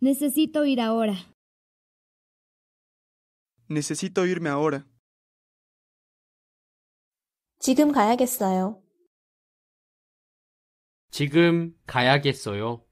Necesito ir ahora. Necesito irme ahora. 지금 가야겠어요. 지금 가야겠어요.